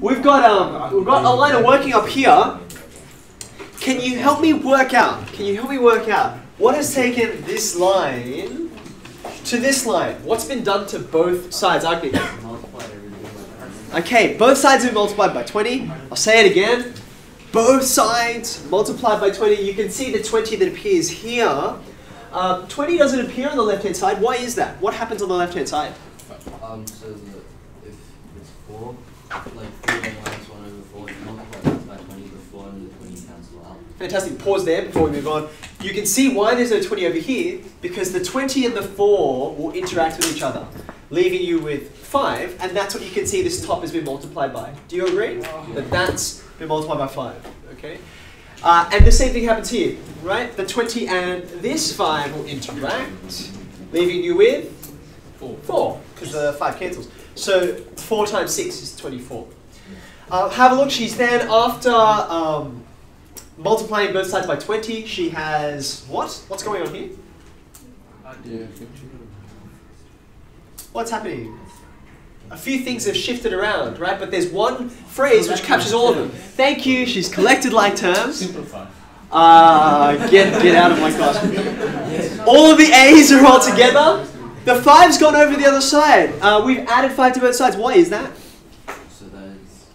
we've got um, we've got a line of working up here. Can you help me work out? Can you help me work out what has taken this line to this line? What's been done to both sides? Agni? Okay, both sides have been multiplied by 20. I'll say it again. Both sides multiplied by 20. You can see the 20 that appears here. Um, 20 doesn't appear on the left-hand side. Why is that? What happens on the left-hand side? Um, so if it's four, like three and minus one over four, you multiply that by twenty, the and the twenty cancel out. Fantastic. Pause there before we move on. You can see why there's no 20 over here, because the 20 and the 4 will interact with each other, leaving you with 5, and that's what you can see this top has been multiplied by. Do you agree? That that's been multiplied by 5, okay? Uh, and the same thing happens here, right? The 20 and this 5 will interact, leaving you with 4, because the 5 cancels. So 4 times 6 is 24. Uh, have a look, she's then, after um, multiplying both sides by 20, she has what? What's going on here? What's happening? A few things have shifted around, right? But there's one phrase which captures all of them. Thank you, she's collected like terms. Simplify. Uh, get, get out of my class. All of the A's are all together. The 5's gone over the other side. Uh, we've added 5 to both sides. Why is that? So that is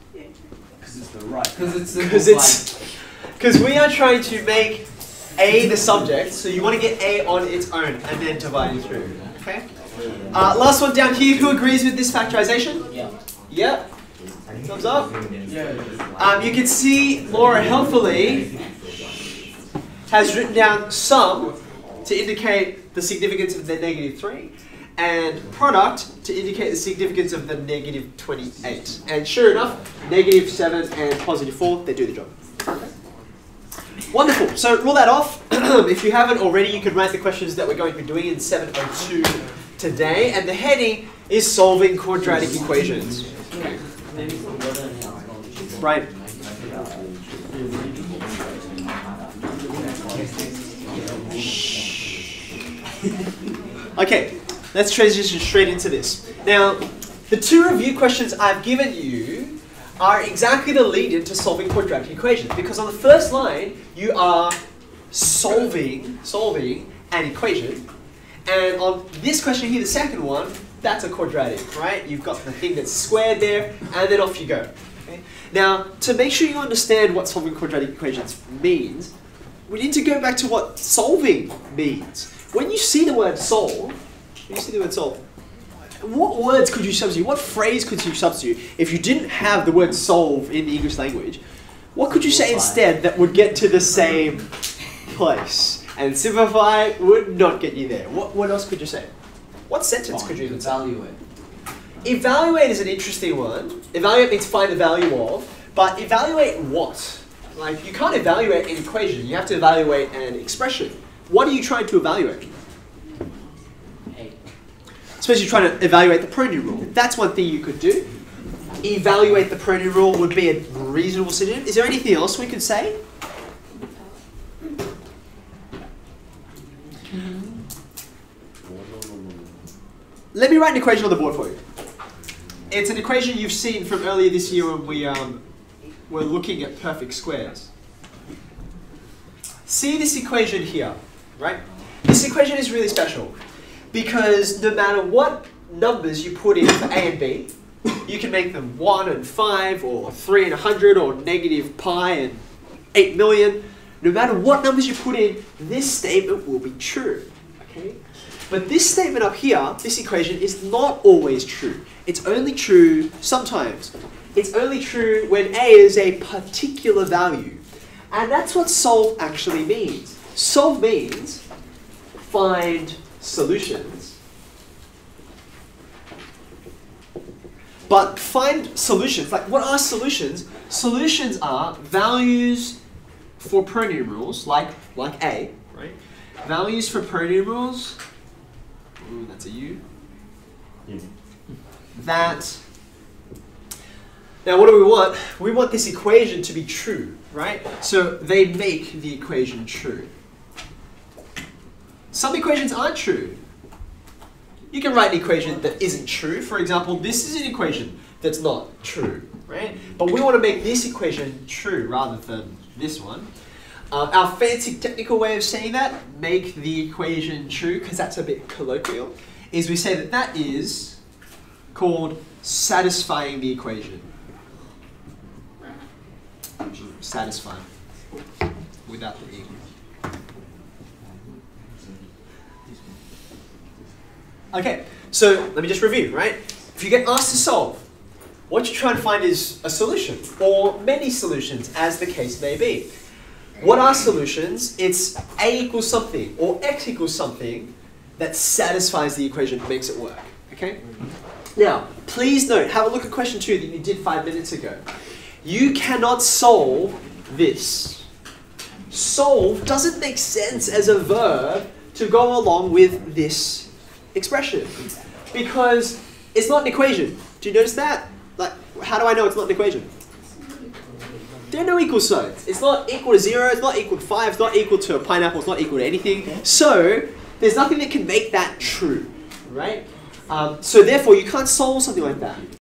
Because it's the right. because it's Because it's because we are trying to make A the subject, so you want to get A on its own and then divide it through. Okay. Uh, last one down here. Who agrees with this factorization? Yeah. Yep. Thumbs up. Yeah. Um, you can see Laura helpfully has written down sum to indicate the significance of the negative 3 and product to indicate the significance of the negative 28. And sure enough, negative 7 and positive 4, they do the job. Wonderful. So rule that off. if you haven't already, you can write the questions that we're going to be doing in 702 today. And the heading is solving quadratic equations. Right. Okay, let's transition straight into this. Now, the two review questions I've given you are exactly the lead into solving quadratic equations because on the first line you are solving solving an equation and on this question here the second one that's a quadratic right you've got the thing that's squared there and then off you go okay? now to make sure you understand what solving quadratic equations means we need to go back to what solving means when you see the word solve you see the word solve what words could you substitute? What phrase could you substitute if you didn't have the word solve in the English language? What could you say instead that would get to the same place? And simplify would not get you there. What, what else could you say? What sentence could you even say? evaluate. Evaluate is an interesting one. Evaluate means find the value of, but evaluate what? Like you can't evaluate an equation. You have to evaluate an expression. What are you trying to evaluate? Suppose you're trying to evaluate the pronumeral. That's one thing you could do. Evaluate the pronumeral would be a reasonable synonym. Is there anything else we could say? Let me write an equation on the board for you. It's an equation you've seen from earlier this year when we um, were looking at perfect squares. See this equation here, right? This equation is really special because no matter what numbers you put in for A and B, you can make them 1 and 5 or 3 and 100 or negative pi and 8 million. No matter what numbers you put in, this statement will be true. Okay? But this statement up here, this equation, is not always true. It's only true sometimes. It's only true when A is a particular value. And that's what solve actually means. Solve means find solutions. But find solutions. Like, what are solutions? Solutions are values for pronumerals, like like A, right? Values for pronumerals. Ooh, that's a U. That. Now, what do we want? We want this equation to be true, right? So they make the equation true. Some equations aren't true. You can write an equation that isn't true. For example, this is an equation that's not true, right? But we want to make this equation true rather than this one. Uh, our fancy technical way of saying that, make the equation true, because that's a bit colloquial, is we say that that is called satisfying the equation. Satisfying without the equal. Okay, so let me just review, right? If you get asked to solve, what you try and find is a solution, or many solutions, as the case may be. What are solutions? It's a equals something, or x equals something that satisfies the equation, makes it work. Okay? Now, please note, have a look at question two that you did five minutes ago. You cannot solve this. Solve doesn't make sense as a verb to go along with this expression because it's not an equation. Do you notice that? Like, how do I know it's not an equation? There are no equal signs. It's not equal to zero, it's not equal to five, it's not equal to a pineapple, it's not equal to anything. So, there's nothing that can make that true, right? Um, so therefore, you can't solve something like that.